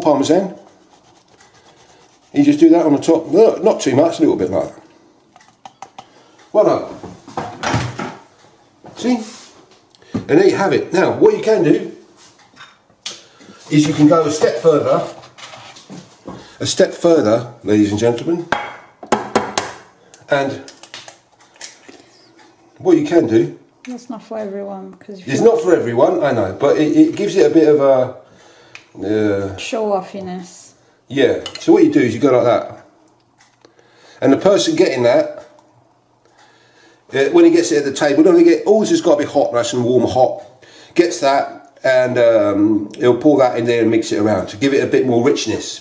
parmesan. You just do that on the top. No, not too much, a little bit like that. Well done. See? And there you have it. Now, what you can do is you can go a step further. A step further, ladies and gentlemen. And what you can do That's not for everyone because it's not for everyone, I know, but it, it gives it a bit of a uh, show offiness. yeah. So what you do is you go like that, and the person getting that, uh, when he gets it at the table, don't forget, always has got to be hot, nice and warm, hot. Gets that, and um, he'll pour that in there and mix it around to give it a bit more richness.